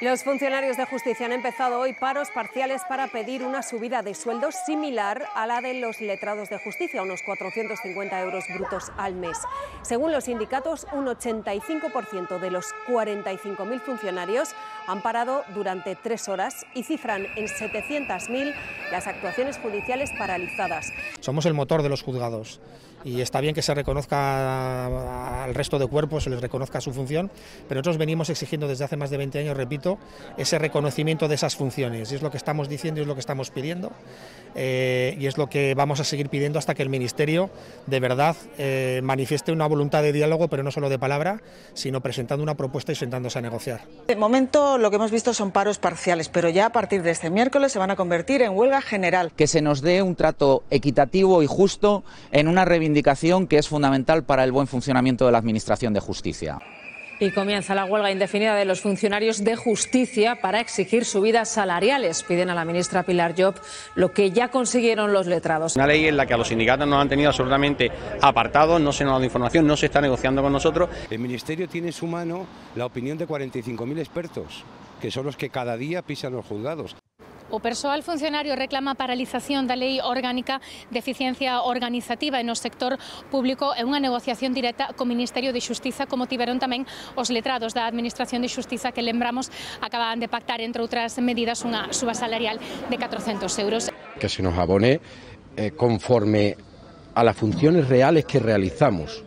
Los funcionarios de justicia han empezado hoy paros parciales para pedir una subida de sueldos similar a la de los letrados de justicia, unos 450 euros brutos al mes. Según los sindicatos, un 85% de los 45.000 funcionarios han parado durante tres horas y cifran en 700.000 las actuaciones judiciales paralizadas. Somos el motor de los juzgados y está bien que se reconozca al resto de cuerpos, se les reconozca su función, pero nosotros venimos exigiendo desde hace más de 20 años, repito, ese reconocimiento de esas funciones. Y es lo que estamos diciendo y es lo que estamos pidiendo. Eh, y es lo que vamos a seguir pidiendo hasta que el Ministerio de verdad eh, manifieste una voluntad de diálogo, pero no solo de palabra, sino presentando una propuesta y sentándose a negociar. De momento lo que hemos visto son paros parciales, pero ya a partir de este miércoles se van a convertir en huelga general. Que se nos dé un trato equitativo y justo en una reivindicación que es fundamental para el buen funcionamiento de la Administración de Justicia. Y comienza la huelga indefinida de los funcionarios de justicia para exigir subidas salariales. Piden a la ministra Pilar Job lo que ya consiguieron los letrados. Una ley en la que a los sindicatos nos han tenido absolutamente apartados, no se nos ha dado información, no se está negociando con nosotros. El Ministerio tiene en su mano la opinión de 45.000 expertos, que son los que cada día pisan los juzgados. O persoal funcionario reclama a paralización da Lei Orgánica de Eficiencia Organizativa no sector público e unha negociación directa co Ministerio de Xustiza como tiveron tamén os letrados da Administración de Xustiza que lembramos acababan de pactar entre outras medidas unha suba salarial de 400 euros. Que se nos abone eh, conforme a las funciones reales que realizamos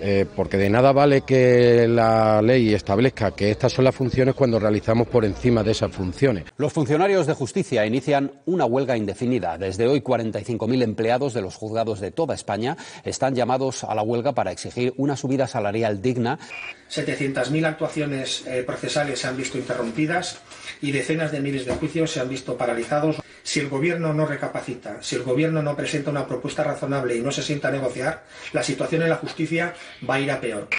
eh, porque de nada vale que la ley establezca que estas son las funciones cuando realizamos por encima de esas funciones. Los funcionarios de justicia inician una huelga indefinida. Desde hoy, 45.000 empleados de los juzgados de toda España están llamados a la huelga para exigir una subida salarial digna. 700.000 actuaciones eh, procesales se han visto interrumpidas y decenas de miles de juicios se han visto paralizados. Si el Gobierno no recapacita, si el Gobierno no presenta una propuesta razonable y no se sienta a negociar, la situación en la justicia va a ir a peor.